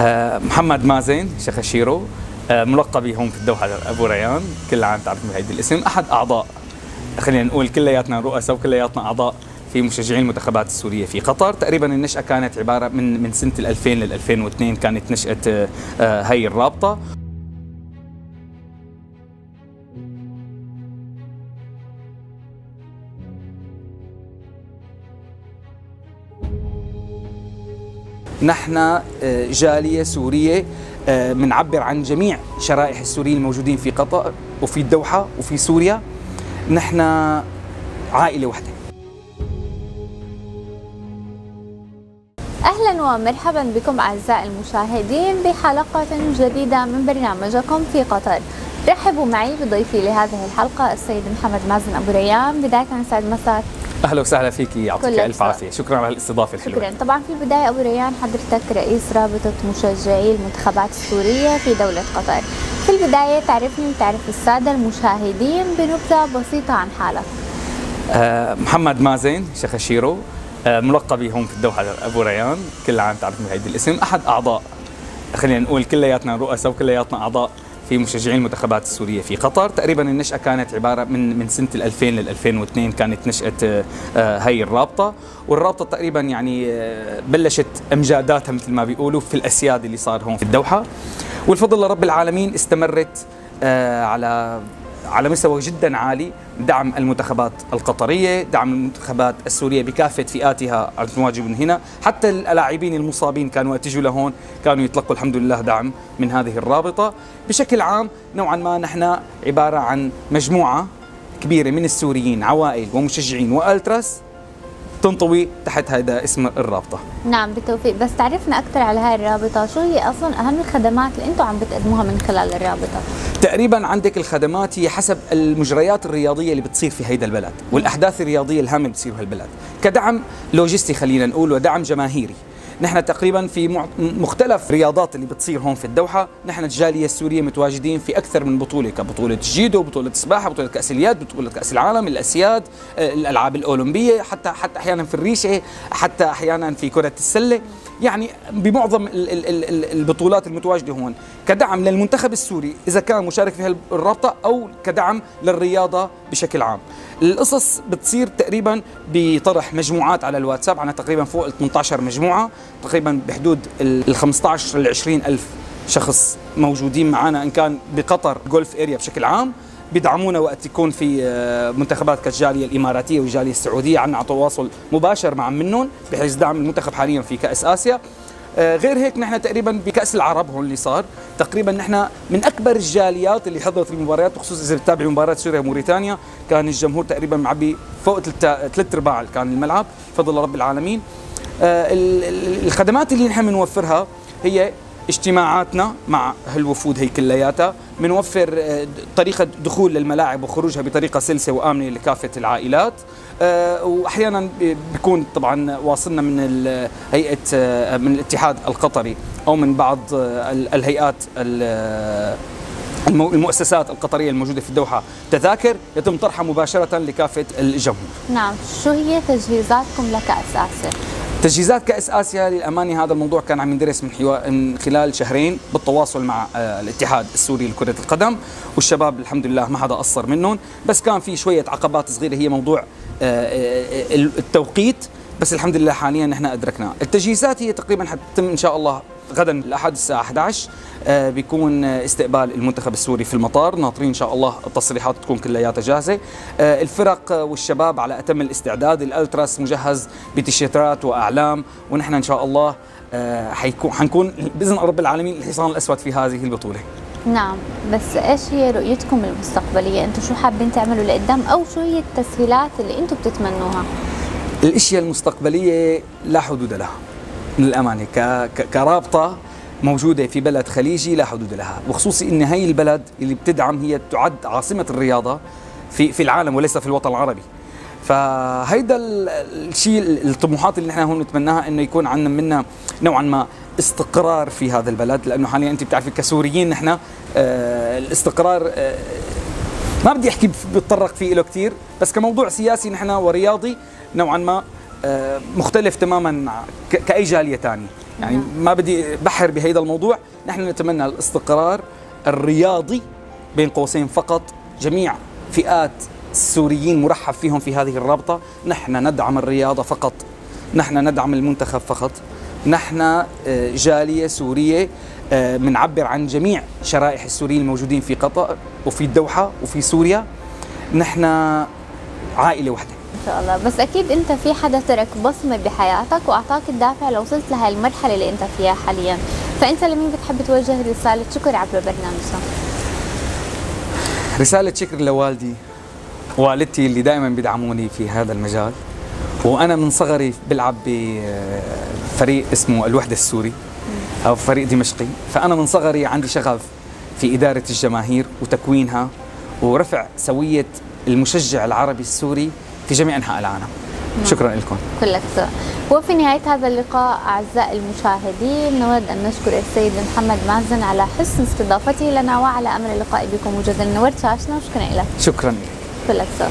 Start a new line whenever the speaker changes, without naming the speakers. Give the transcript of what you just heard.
آه، محمد مازن شيخ شخشيرو آه، ملقبي هون في الدوحة أبو ريان. كل عام تعرف بهيدي الاسم. أحد أعضاء خلينا نقول كلياتنا رؤساء وكلياتنا أعضاء. في مشجعين المنتخبات السورية في قطر. تقريبا النشأة كانت عبارة من من سنة 2000 لل 2002 كانت نشأة آه، هي الرابطة. نحن آه، جالية سورية بنعبر عن جميع شرائح السوريين الموجودين في قطر وفي الدوحه وفي سوريا. نحن عائلة واحدة
أهلا ومرحبا بكم أعزائي المشاهدين بحلقة جديدة من برنامجكم في قطر. رحبوا معي بضيفي لهذه الحلقة السيد محمد مازن أبو ريان بداية سعد مساك
أهلا وسهلا فيك يعطيك ألف عافية. شكرا على الاستضافة الحلوة.
شكرا. طبعا في البداية أبو ريان حضرتك رئيس رابطة مشجعي المنتخبات السورية في دولة قطر. في البداية تعرفني وتعرف السادة المشاهدين بنبذة بسيطة عن حالك.
أه محمد مازن شخشيرو ملقبي هون في الدوحة. أبو ريان كل عام تعرفوا بهيدي الاسم. أحد أعضاء خلينا نقول كلياتنا رؤساء وكلياتنا أعضاء في مشجعين المنتخبات السورية في قطر. تقريبا النشأة كانت عبارة من من سنة 2000 لل 2002 كانت نشأة آه، هي الرابطة. والرابطة تقريبا يعني آه، بلشت أمجاداتها مثل ما بيقولوا في الأسياد اللي صار هون في الدوحة. والفضل لرب العالمين استمرت آه، على على مستوى جدا عالي دعم المنتخبات القطرية دعم المنتخبات السورية بكافة فئاتها المتواجدين هنا. حتى اللاعبين المصابين كانوا يتجوا لهون كانوا يتلقوا الحمد لله دعم من هذه الرابطة. بشكل عام نوعا ما نحن عبارة عن مجموعة كبيرة من السوريين عوائل ومشجعين وألتراس. تنطوي تحت هذا اسم الرابطة.
نعم بالتوفيق. بس تعرفنا أكثر على هاي الرابطة. شو هي أصلا أهم الخدمات اللي أنتم عم بتقدموها من خلال الرابطة؟
تقريبا عندك الخدمات هي حسب المجريات الرياضية اللي بتصير في هيدا البلد والأحداث الرياضية الهامة اللي بتصير في البلد كدعم لوجستي خلينا نقول ودعم جماهيري. نحن تقريبا في مختلف رياضات اللي بتصير هون في الدوحة. نحن الجالية السورية متواجدين في أكثر من بطولة كبطولة جيدو بطولة السباحه بطولة كأس اليد بطولة كأس العالم الأسياد الألعاب الأولمبية حتى حتى أحيانا في الريشة حتى أحيانا في كرة السلة. يعني بمعظم البطولات المتواجدة هون. كدعم للمنتخب السوري إذا كان مشارك في الرابطه أو كدعم للرياضة بشكل عام. القصص بتصير تقريبا بطرح مجموعات على الواتساب عنا تقريبا فوق ال 18 مجموعة تقريبا بحدود ال 15 ل 20 ألف شخص موجودين معنا إن كان بقطر جولف اريا بشكل عام. بيدعمونا وقت يكون في آه، منتخبات كالجالية الإماراتية والجالية السعودية عنا على تواصل مباشر مع منهم بحيث دعم المنتخب حاليا في كأس آسيا. غير هيك نحن تقريبا بكأس العرب هون اللي صار تقريبا نحن من أكبر الجاليات اللي حضرت المباريات بخصوص إذا بتتابع مباراة سوريا وموريتانيا كان الجمهور تقريبا معبي فوق ثلاث ارباع كان الملعب بفضل رب العالمين. آه، الخدمات اللي نحن بنوفرها هي اجتماعاتنا مع هالوفود هي كلياتها. بنوفر آه، طريقة دخول للملاعب وخروجها بطريقة سلسة وآمنة لكافة العائلات. آه، وأحيانا بيكون طبعا واصلنا من هيئة آه، من الاتحاد القطري أو من بعض الهيئات المؤسسات القطرية الموجودة في الدوحة. تذاكر يتم طرحها مباشرة لكافة الجمهور.
نعم شو هي تجهيزاتكم لكأس آسيا؟
تجهيزات كأس آسيا للأمانة هذا الموضوع كان عم يندرس من, حوا... من خلال شهرين بالتواصل مع آه، الاتحاد السوري لكرة القدم. والشباب الحمد لله ما حدا قصر منهم. بس كان في شوية عقبات صغيرة هي موضوع آه، آه، التوقيت. بس الحمد لله حاليا نحن أدركناه. التجهيزات هي تقريبا حتتم إن شاء الله غدا الاحد الساعة 11 آه، بيكون استقبال المنتخب السوري في المطار. ناطرين إن شاء الله التصريحات تكون كلياتها جاهزه الفرق والشباب على أتم الاستعداد. الألتراس مجهز بتيشيرتات وأعلام ونحن إن شاء الله حيكون حنكون بإذن رب العالمين الحصان الأسود في هذه البطولة.
نعم بس إيش هي رؤيتكم المستقبلية؟ أنتم شو حابين تعملوا لقدام أو شو هي التسهيلات اللي أنتم بتتمنوها؟
الأشياء المستقبلية لا حدود لها. من الامانه كرابطة موجودة في بلد خليجي لا حدود لها وخصوصي إن هي البلد اللي بتدعم هي تعد عاصمة الرياضة في في العالم وليس في الوطن العربي. فهيدا الشيء الطموحات اللي نحن هون نتمناها إنه يكون عندنا منا نوعا ما استقرار في هذا البلد لأنه حاليا أنت بتعرفي كسوريين نحن آه الاستقرار آه ما بدي أحكي بتطرق فيه له كثير بس كموضوع سياسي نحن ورياضي نوعا ما مختلف تماما كأي جالية ثانية يعني
نعم.
ما بدي بحر بهذا الموضوع. نحن نتمنى الاستقرار الرياضي بين قوسين فقط. جميع فئات السوريين مرحب فيهم في هذه الرابطة. نحن ندعم الرياضة فقط. نحن ندعم المنتخب فقط. نحن آه، جالية سورية بنعبر عن جميع شرائح السوريين الموجودين في قطر وفي الدوحة وفي سوريا. نحن عائلة واحدة
ان شاء الله. بس أكيد أنت في حدا ترك بصمة بحياتك وأعطاك الدافع لو وصلت لهي المرحلة اللي أنت فيها حاليا. فأنت لمين بتحب توجه رسالة شكر عبر برنامجنا
رسالة شكر لوالدي والدتي اللي دائما بيدعموني في هذا المجال. وأنا من صغري بلعب بفريق اسمه الوحدة السوري أو فريق دمشقي. فأنا من صغري عندي شغف في إدارة الجماهير وتكوينها ورفع سوية المشجع العربي السوري في جميع أنحاء العالم. شكرا لكم.
كلك سوا وفي نهاية هذا اللقاء أعزائي المشاهدين نود أن نشكر السيد محمد مازن على حسن استضافته لنا وعلى أمل اللقاء بكم مجددا نورت شاشنا وشكرا لك.
شكرا
كلك سوا